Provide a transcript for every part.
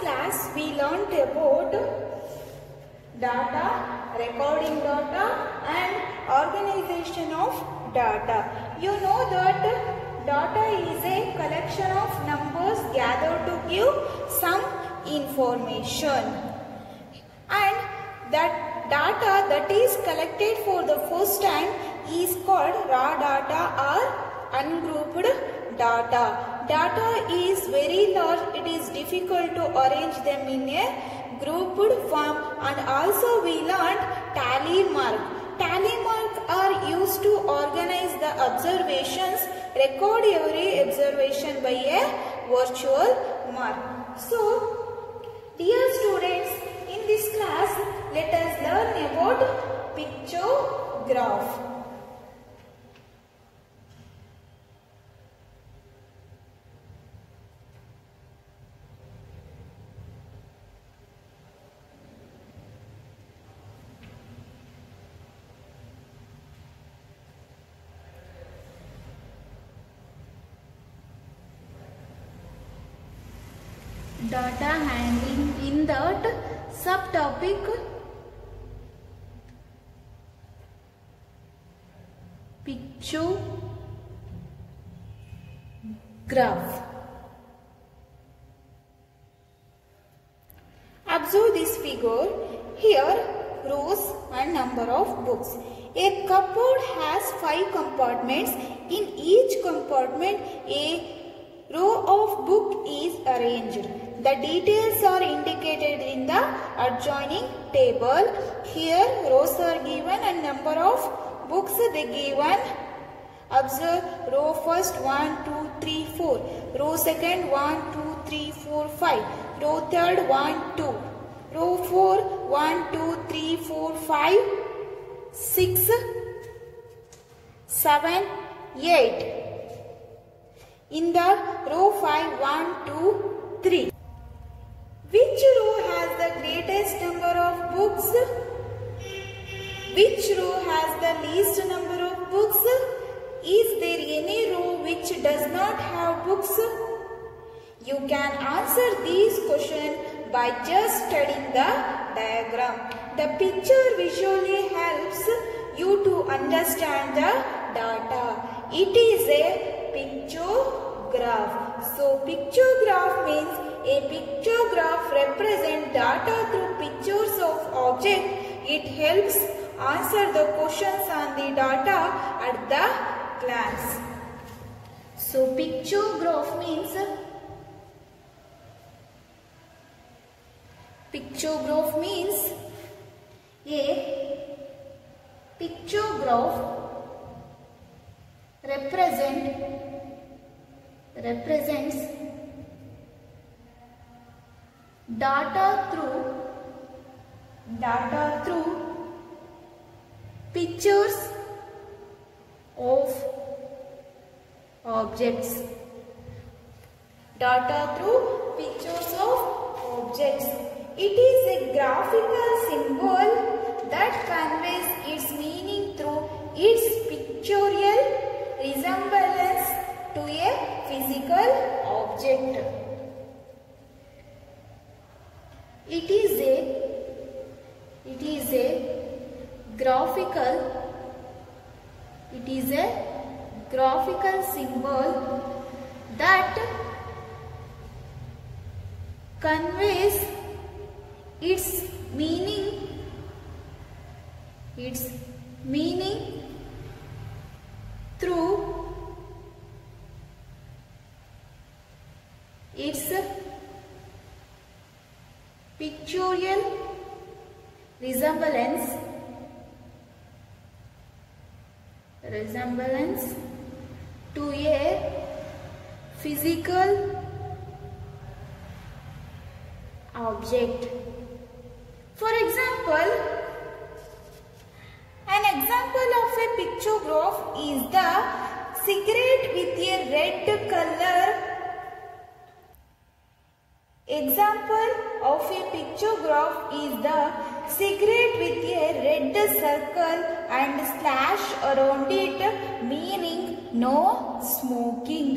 class we learnt about data, recording data and organization of data. You know that data is a collection of numbers gathered to give some information. And that data that is collected for the first time is called raw data or ungrouped data. Data is very large, it is difficult to arrange them in a grouped form and also we learned tally mark. Tally mark are used to organize the observations, record every observation by a virtual mark. So, dear students, in this class, let us learn about pictograph. Data handling in that subtopic picture Observe adjoining table. Here rows are given and number of books they given. Observe row first 1, 2, 3, 4. Row second 1, 2, 3, 4, 5. Row third 1, 2. Row 4 1, 2, 3, 4, 5, 6, 7, 8. In the row 5, 1, 2, 3. Which row has the greatest number of books? Which row has the least number of books? Is there any row which does not have books? You can answer these questions by just studying the diagram. The picture visually helps you to understand the data. It is a pictograph. So pictograph means a pictograph represents data through pictures of object. It helps answer the questions on the data at the glance. So pictograph means pictograph means a pictograph represent represents data through data through pictures of objects. Data through pictures of objects. It is a graphical symbol that conveys its meaning through its pictorial resemblance to a physical object. It is a it is a graphical it is a graphical symbol that conveys its meaning its meaning through its pictorial resemblance resemblance to a physical object. For example an example of a pictograph is the cigarette with a red color. Example of a pictograph is the cigarette with a red circle and slash around it meaning no smoking.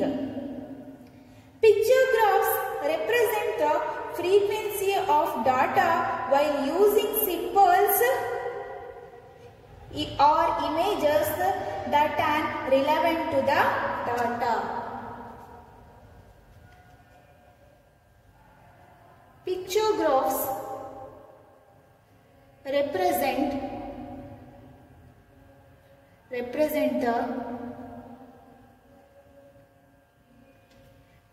Pictographs represent the frequency of data while using symbols or images that are relevant to the data. Pictographs represent represent the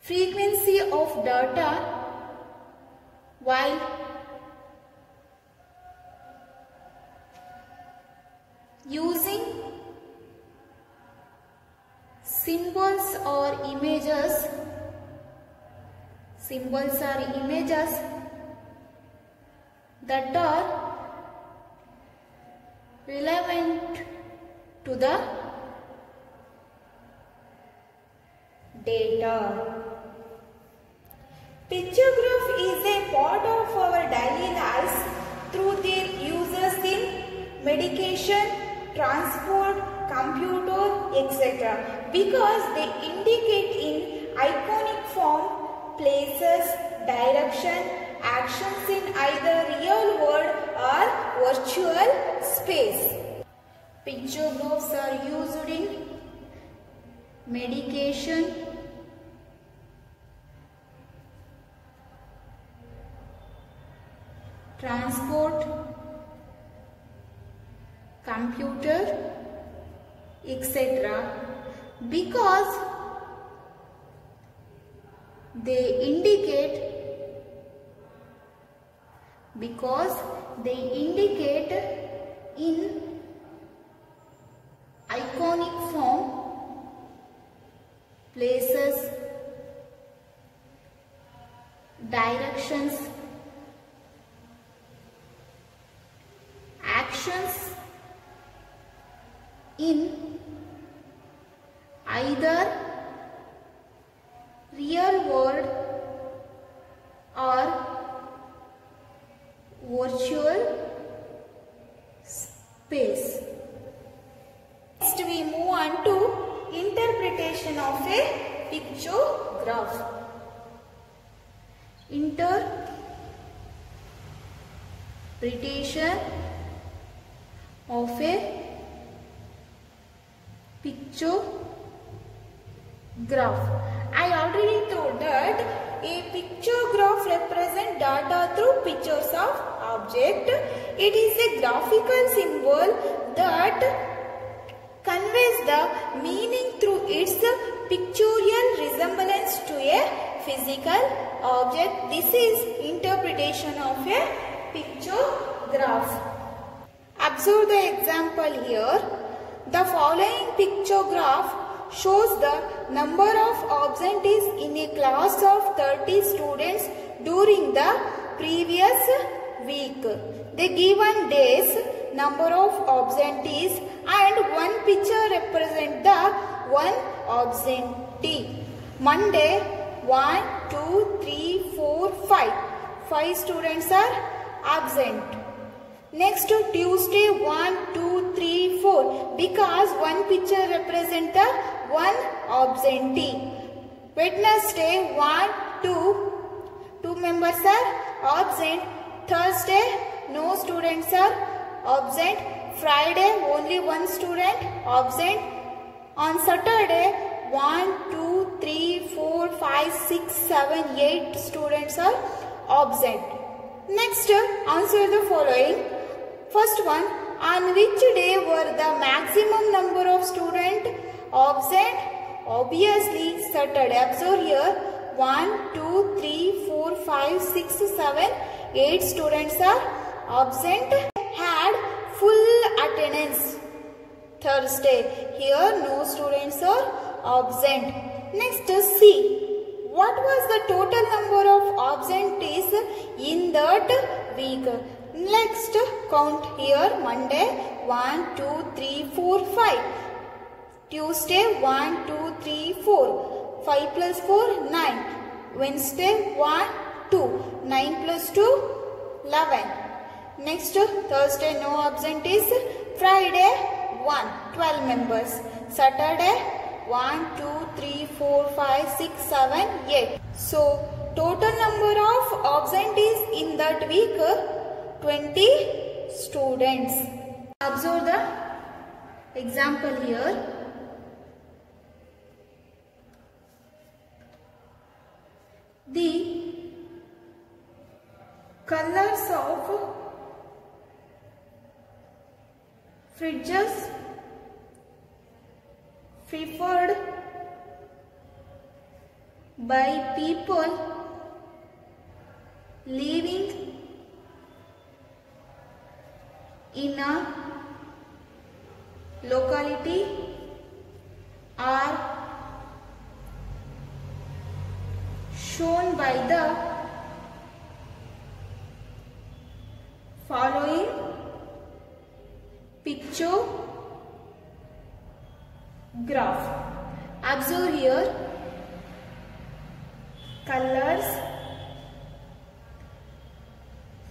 frequency of data while using symbols or images symbols or images that are relevant to the data. Pictograph is a part of our daily lives through their uses in medication, transport, computer, etc. Because they indicate in iconic form places, direction, actions in either real world or virtual space. Pictographs are used in medication, transport, computer, etc. because they indicate because they indicate in iconic form places directions actions in either It is a graphical symbol that conveys the meaning through its pictorial resemblance to a physical object. This is interpretation of a pictograph. Observe the example here. The following pictograph shows the number of absentees in a class of 30 students during the previous week. The given days, number of absentees and one picture represent the one absentee. Monday, 1, 2, 3, 4, 5. 5 students are absent. Next to Tuesday 1, 2, 3, 4 because one picture represent the one absentee. Wednesday 1, 2, 2 members are absent. Thursday no students are absent. Friday only one student absent. On Saturday 1, 2, 3, 4, 5, 6, 7, 8 students are absent. Next answer the following. First one, on which day were the maximum number of students absent? Obviously, Saturday. Observe here, 1, 2, 3, 4, 5, 6, 7, 8 students are absent. Had full attendance. Thursday. Here, no students are absent. Next, C. What was the total number of absentees in that week? Next, count here Monday 1, 2, 3, 4, 5. Tuesday 1, 2, 3, 4. 5 plus 4, 9. Wednesday 1, 2. 9 plus 2, 11. Next, Thursday no absentees. Friday 1, 12 members. Saturday 1, 2, 3, 4, 5, 6, 7, 8. So, total number of absentees in that week 20 students. Observe the example here. The colors of fridges preferred by people living in a locality are shown by the following picture graph. Observe here colors,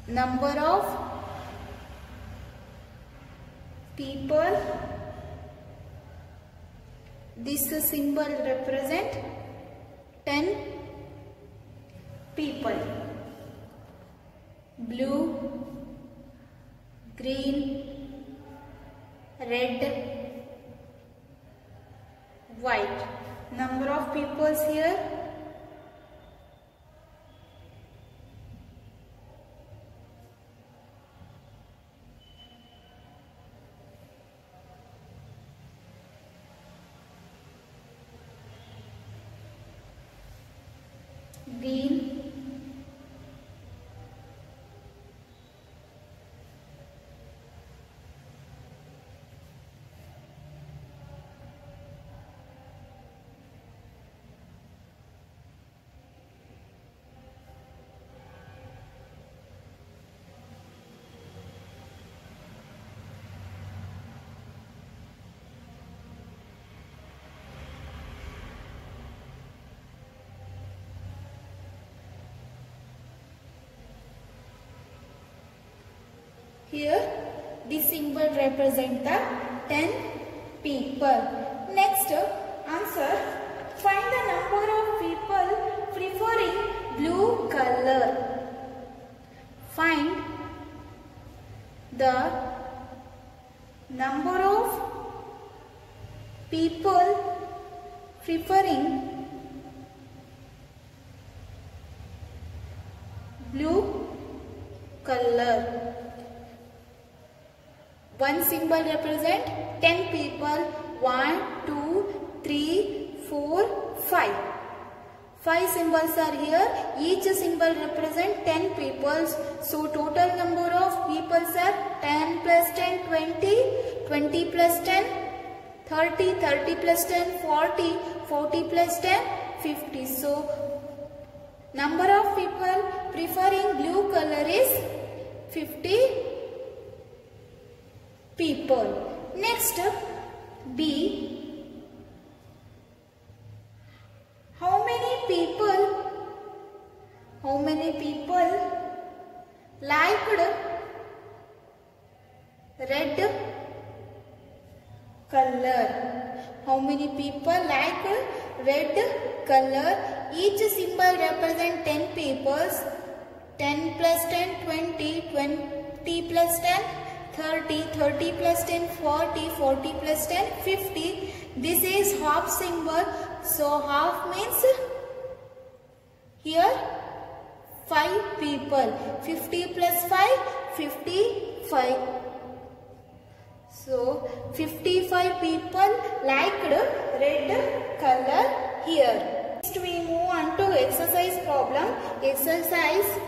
number of people. This symbol represent 10 people. Blue, green, red, white. Number of peoples here green Here, this symbol represent the 10 people. Next, uh, answer. Find the number of people preferring blue color. Find the number of people preferring blue color. One symbol represent 10 people. 1, 2, 3, 4, 5. 5 symbols are here. Each symbol represent 10 peoples. So total number of peoples are 10 plus 10, 20. 20 plus 10, 30. 30 plus 10, 40. 40 plus 10, 50. So number of people preferring blue color is 50 people. Next, up B. How many people, how many people liked red color? How many people like red color? Each symbol represent 10 peoples. 10 plus 10, 20, 20 plus 10, 30, 30 plus 10, 40, 40 plus 10, 50. This is half symbol. So half means here 5 people. 50 plus 5, 55. So 55 people liked red color here. Next we move on to exercise problem. Exercise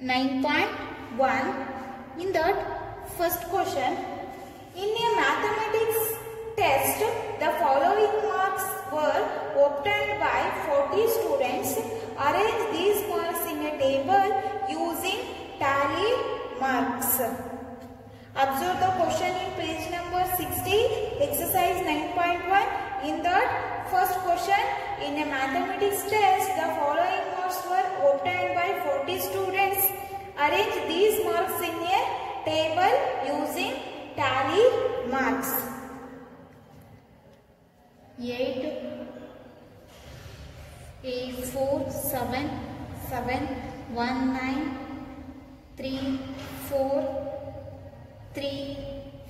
9.1 in that first question. In a mathematics test the following marks were obtained by 40 students. Arrange these marks in a table using tally marks. Observe the question in page number 60 exercise 9.1 in that first question in a mathematics test the following marks were obtained by 40 students. Arrange these marks in a table using tally marks. 8, eight four seven seven one nine three four three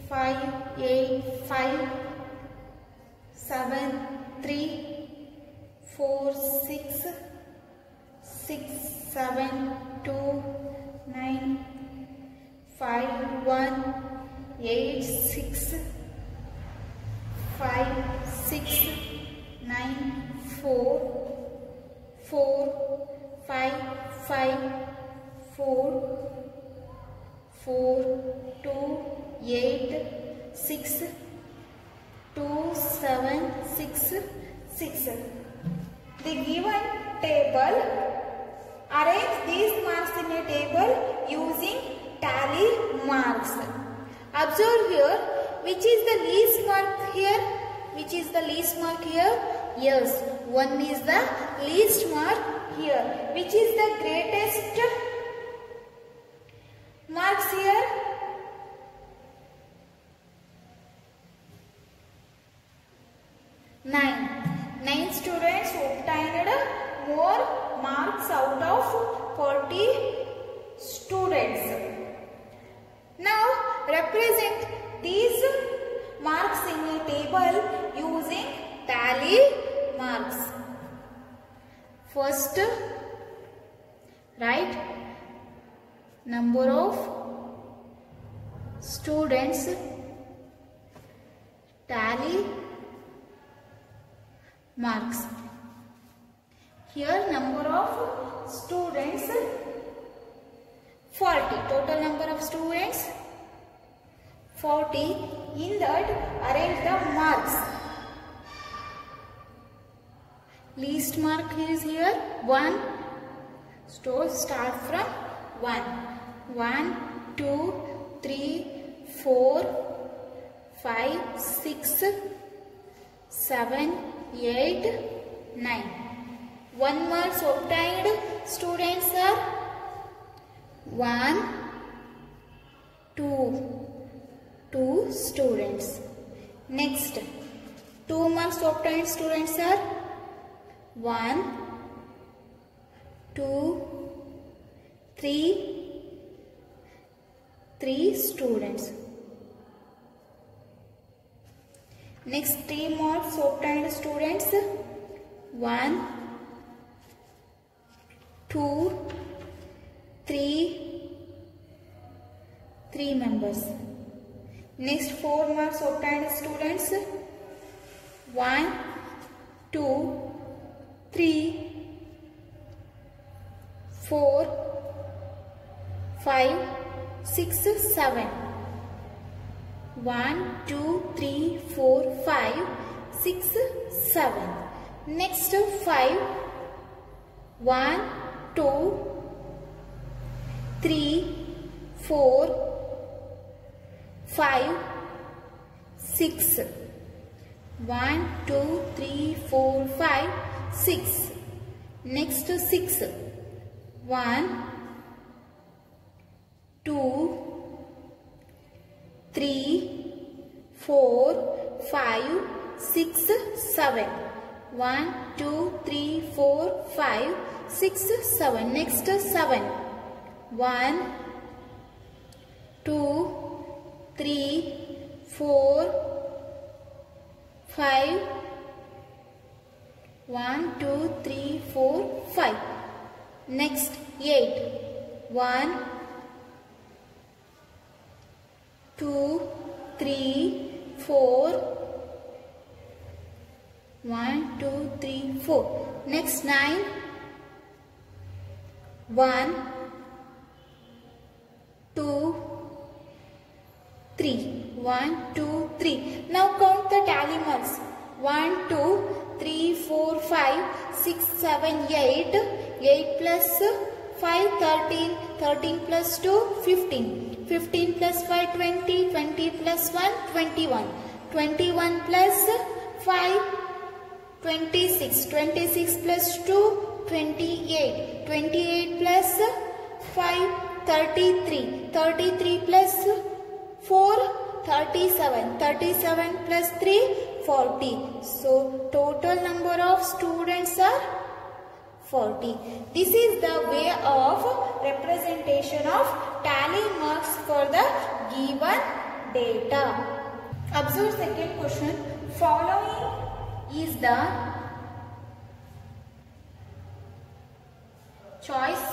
five eight five seven three four six six seven two nine five one eight six five six nine four four five five four four two eight six two seven six six. The given table arrange these marks in a table using tally marks. Observe here which is the least mark here? Which is the least mark here? Yes, one is the least mark here. Which is the greatest marks here? Nine. Nine students obtained more marks out of 40 students. Now represent these marks in a table using tally marks. First, write number of students tally marks. Here number of students 40. Total number of students 40. In that arrange the marks. Least mark is here 1. So start from 1. 1, 2, 3, 4, 5, 6, 7, 8, 9. 1 marks obtained students are 1, 2, 2 students. Next, 2 marks obtained students are 1, 2, 3, 3 students. Next, 3 marks obtained students 1, 2, 3, 3 members. Next 4 marks obtained students 1, 2, 3, 4, 5, 6, 7. 1, 2, 3, 4, 5, 6, 7. Next 5, 1, 2, 3, 4, 5, 6. 1, 2, 3, 4, 5, 6. Next 6. 1, 2, 3, 4, 5, 6, 7. 1, 2, 3, 4, 5, 6, 7. Next 7. 1, 2, 3, 4, 5. 1, 2, 3, 4, 5. Next 8. 1, 2, 3, 4. 1, 2, 3, 4. Next 9. 1, 2, 3. 1, 2, 3. Now count the tally marks. 1, 2, 3, 4, 5, 6, 7, 8. 8 plus 5, 13. 13 plus 2, 15. 15 plus 5, 20. 20 plus 1, 21. 21 plus 5, 26. 26 plus 2, 28. 28 plus 5, 33. 33 plus 4, 37. 37 plus 3, 40. So, total number of students are 40. This is the way of representation of tally marks for the given data. Observe second question. Following is the choice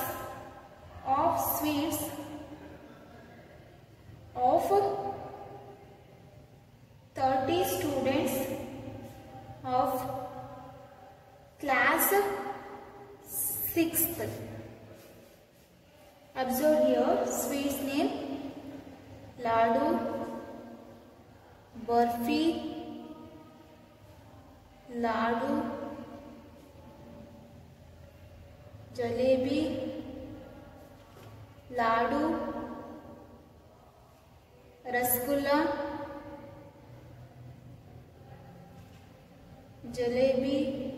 of sweets of 30 students of class 6th. Observe here sweets name Ladu, Burfi, Ladu, Jalebi, Ladu, Rasgulla, Jalebi,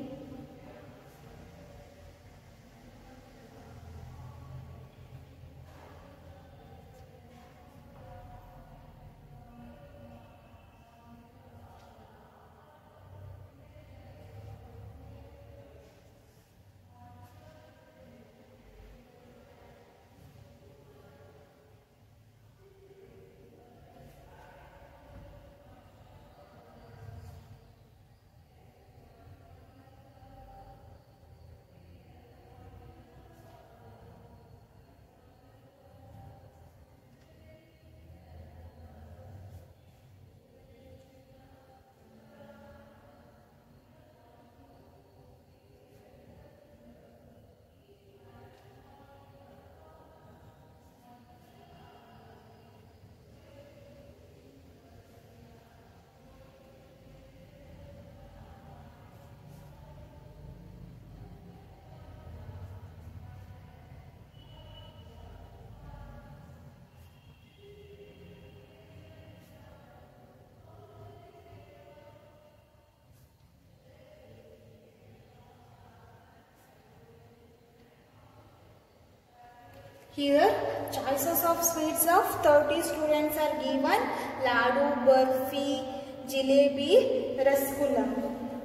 Here, choices of sweets of 30 students are given. Ladu, Burfi, Jalebi, Rasgulla.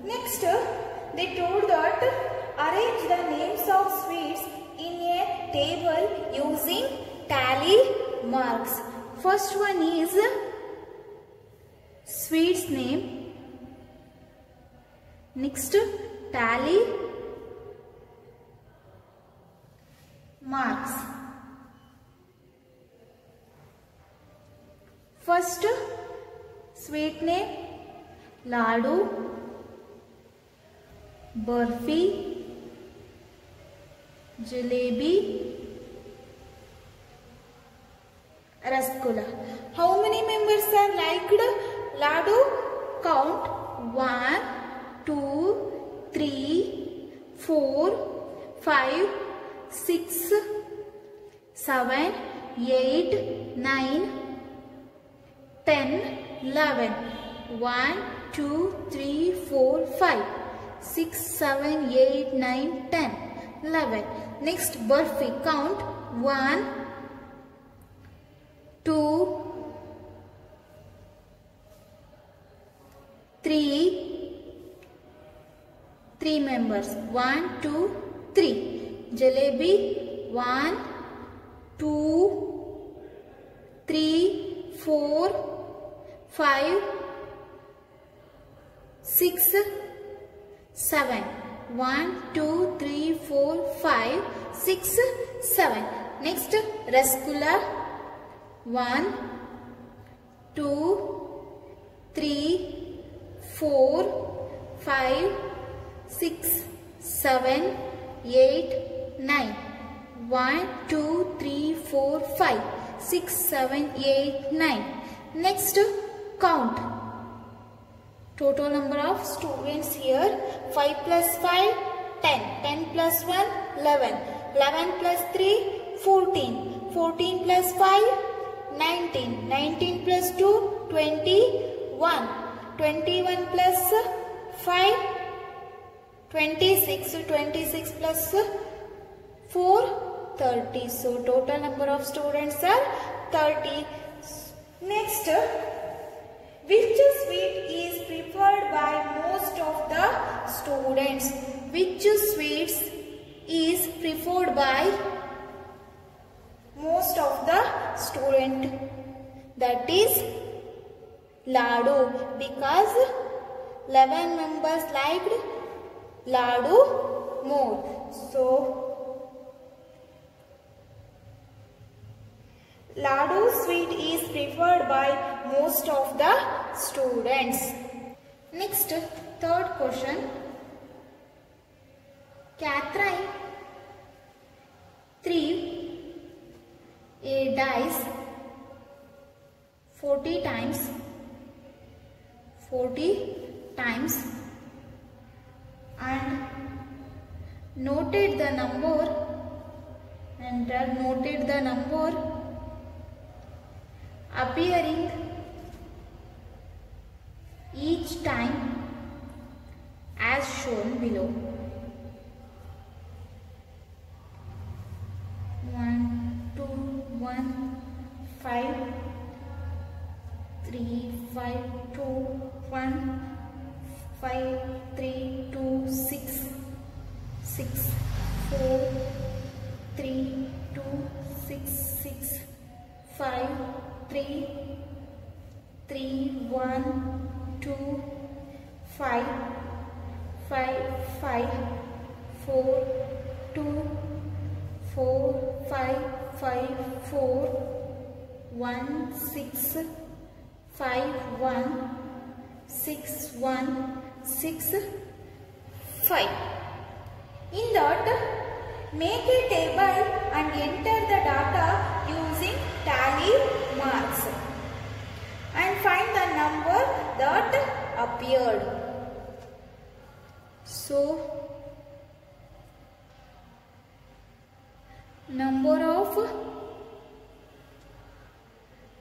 Next, they told that arrange the names of sweets in a table using tally marks. First one is sweets name. Next, tally marks. First sweet ने laddu, barfi, jalebi, rasgulla. How many members are liked laddu count one two three four five six seven eight nine 10, 11. 1, 2, 3, 4, 5, 6, 7, 8, 9, 10, 11. Next, Burfi. Count 1, 2, 3, 3 members. 1, 2, 3. Jalebi. 1, 2, 3, 4, 5, 6, 7. 1, 2, 3, 4, 5, 6, 7. Next, Rasgulla. 1, 2, 3, 4, 5, 6, 7, 8, 9. 1, 2, 3, 4, 5, 6, 7, 8, 9. Next, count. Total number of students here 5 plus 5, 10. 10 plus 1, 11. 11 plus 3, 14. 14 plus 5, 19. 19 plus 2, 21. 21 plus 5, 26. 26 plus 4, 30. So total number of students are 30. Next, which sweet is preferred by most of the students? Which sweets is preferred by most of the student that is ladu because 11 members liked ladu more so ladu sweet is preferred by most of the students. Next third question. Catherine threw a dice 40 times 40 times and noted the number and noted the number appearing each time as shown below.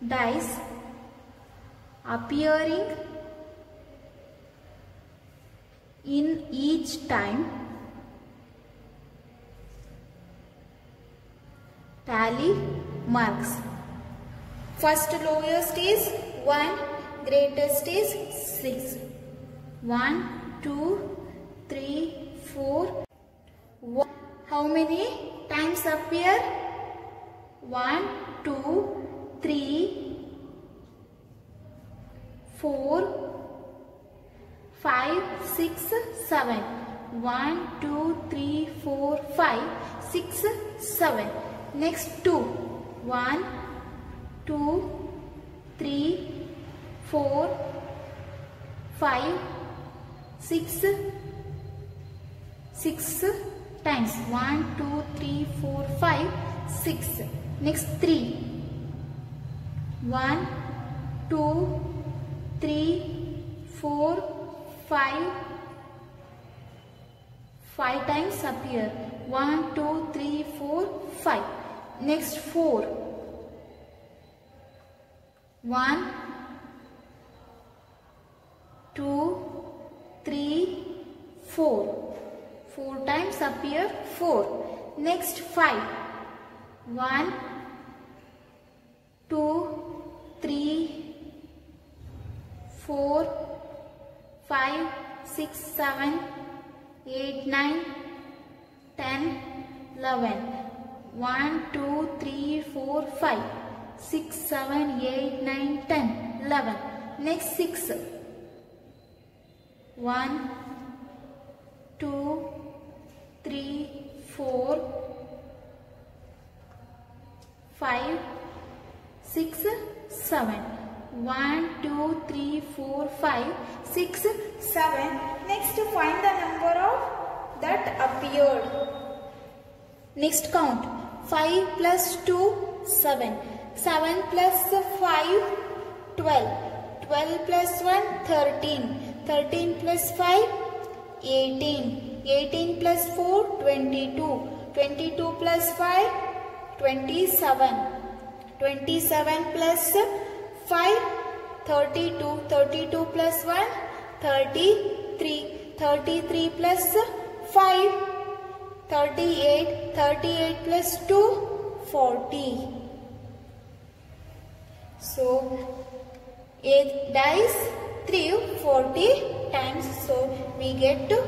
Dice appearing in each time tally marks. First lowest is 1 greatest is 6 1 2 3 4 1. how many times appear? 1 2 3 4 5 6 7 1 2 3 4 5 6 7 next 2 1 2 3 4 5 6 6 times. 1 2 3 4 5 6 next 3 1 2 3 4 5 5 times appear. 1 2 3 4 5 next 4 1 2 3 4 4 times appear 4 next 5 1 2 3 4 5 6 7 8 9 10 11 1 2 3 4 5 6 7 8 9 10 11 next 6 1 2 3 4 5 6 7 1 2 3 4 5 6 7. Next find the number of that appeared. Next count. 5 plus 2 7 7 plus 5 12 12 plus 1 13 13 plus 5 18 18 plus 4 22 22 plus 5 27 27 plus 5 32 32 plus 1 33 33 plus 5 38 38 plus 2 40 so it dies 3 40 times so we get to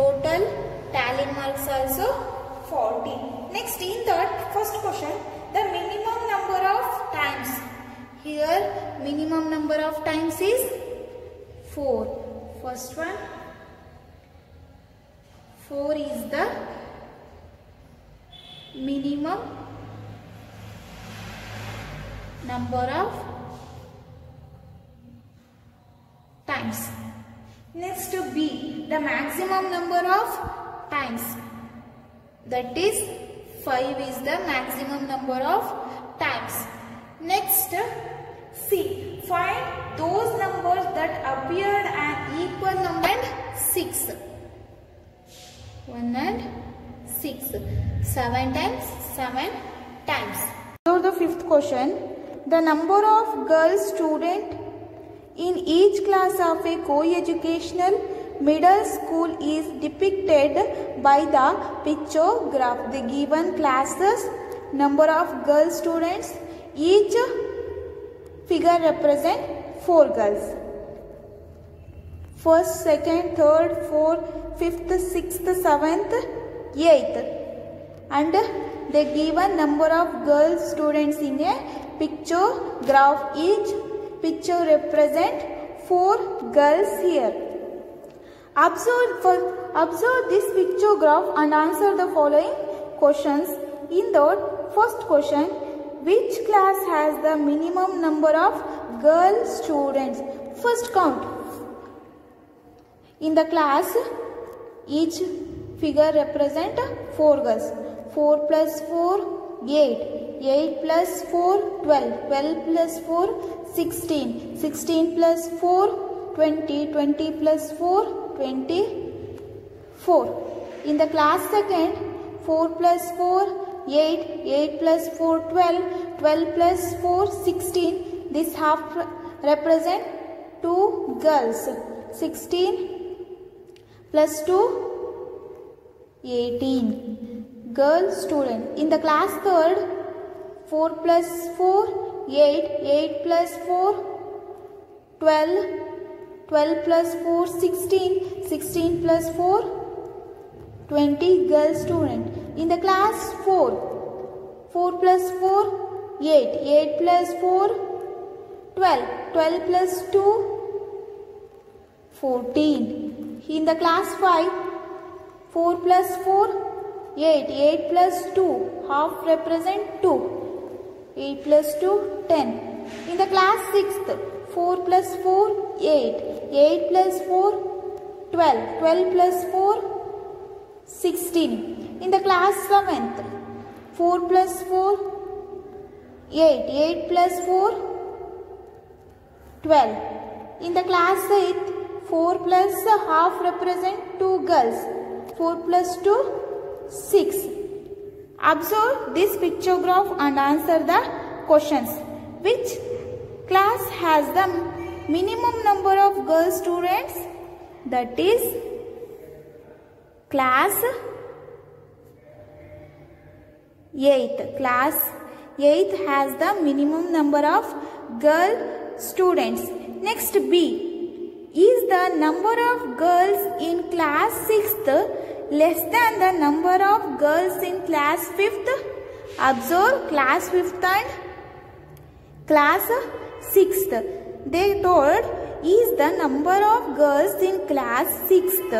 total tally marks also 40. Next in that first question, the minimum number of times. Here minimum number of times is 4. First one 4 is the minimum number of times. Next to B, The maximum number of times that is 5 is the maximum number of times. Next C, find those numbers that appeared an equal number and 6. 1 and 6. 7 times 7 times. So the fifth question, the number of girl student in each class of a co-educational middle school is depicted by the pictograph. The given classes number of girl students, each figure represent four girls. First, second, third, fourth, fifth, sixth, seventh, eighth. And the given number of girl students in a pictograph. Each picture represent four girls here. Observe, for, observe this pictograph and answer the following questions. In the first question, which class has the minimum number of girl students? First count. In the class, each figure represent 4 girls. 4 plus 4, 8. 8 plus 4, 12. 12 plus 4, 16. 16 plus 4, 20. 20 plus 4, 24. In the class second, 4 plus 4, 8. 8 plus 4, 12. 12 plus 4, 16. This half represent 2 girls. 16 plus 2 18 girl student in the class third 4 plus 4 8 8 plus 4 12 12 plus 4 16 16 plus 4 20 girl student. In the class 4 4 plus 4 8 8 plus 4 12 12 plus 2 14 in the class 5 4 plus 4 8 8 plus 2 half represent 2 8 plus 2 10 in the class 6th 4 plus 4 8 8 plus 4 12 12 plus 4 16 in the class 7th 4 plus 4 8 8 plus 4 12 in the class 8th 4 plus half represent 2 girls. 4 plus 2, 6. Observe this pictograph and answer the questions. Which class has the minimum number of girl students? That is class 8th. Class 8th has the minimum number of girl students. Next B is the number of girls in class 6th less than the number of girls in class 5th? Observe class 5th and class 6th. They told is the number of girls in class 6th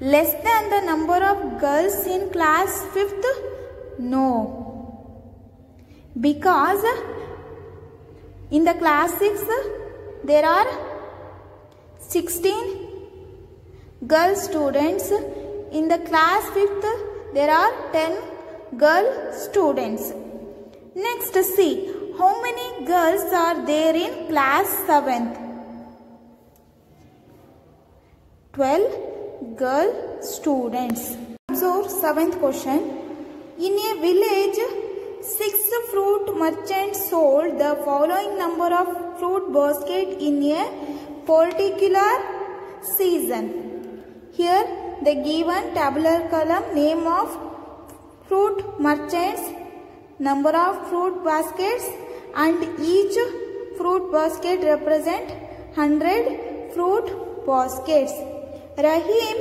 less than the number of girls in class 5th? No. Because in the class 6th there are 16 girl students. In the class 5th, there are 10 girl students. Next, see how many girls are there in class 7th. 12 girl students. So, seventh question. In a village, six fruit merchants sold the following number of fruit basket in a particular season. Here the given tabular column name of fruit merchants, number of fruit baskets and each fruit basket represent 100 fruit baskets. Rahim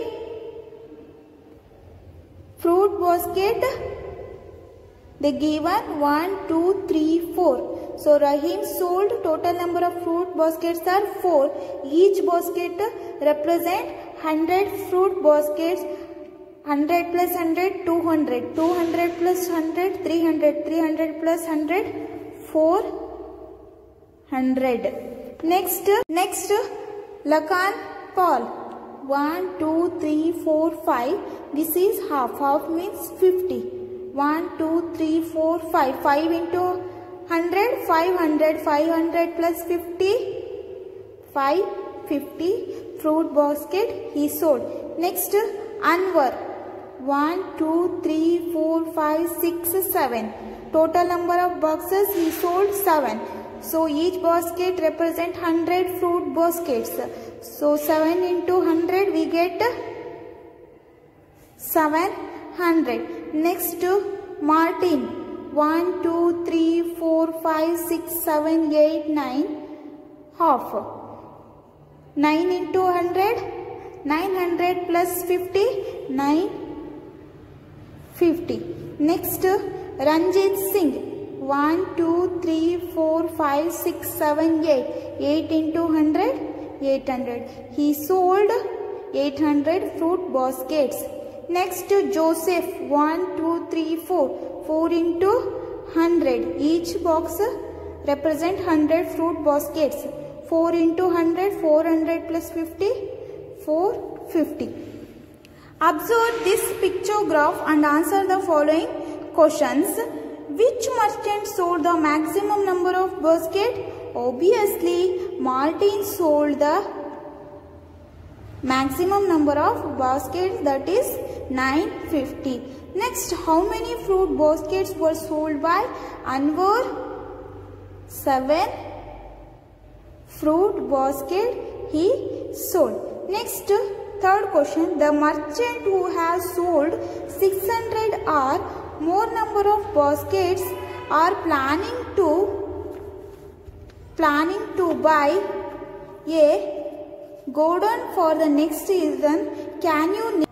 fruit basket? They given 1, 2, 3, 4. So Rahim sold total number of fruit baskets are 4. Each basket represent 100 fruit baskets. 100 plus 100, 200. 200 plus 100, 300. 300 plus 100, 400. Next, next, Lakan Paul. 1, 2, 3, 4, 5. This is half. Half means 50. 1, 2, 3, 4, 5. 5 into 100, 500. 500 plus 50, 550. Fruit basket he sold. Next, Anwar. 1, 2, 3, 4, 5, 6, 7. Total number of boxes he sold 7. So each basket represent 100 fruit baskets. So 7 into 100 we get 700. Next to Martin. 1, 2, 3, 4, 5, 6, 7, 8, 9. Half. 9 into 100. 900 plus 50. 9. 50. Next Ranjit Singh. 1, 2, 3, 4, 5, 6, 7, 8. 8 into 100. 800. He sold 800 fruit baskets. Next Joseph 1, 2, 3, 4. 4 into 100. Each box represent 100 fruit baskets. 4 into 100. 400 plus 50. 450. Observe this pictograph and answer the following questions. Which merchant sold the maximum number of baskets? Obviously, Martin sold the maximum number of baskets that is 950. Next, how many fruit baskets were sold by Anwar? 7 fruit basket he sold. Next, third question. The merchant who has sold 600 or more number of baskets are planning to planning to buy a godown for the next season. Can you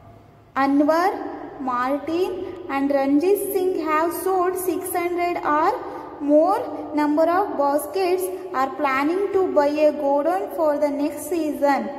Anwar, Martin and Ranjit Singh have sold 600 or more number of baskets are planning to buy a godown for the next season.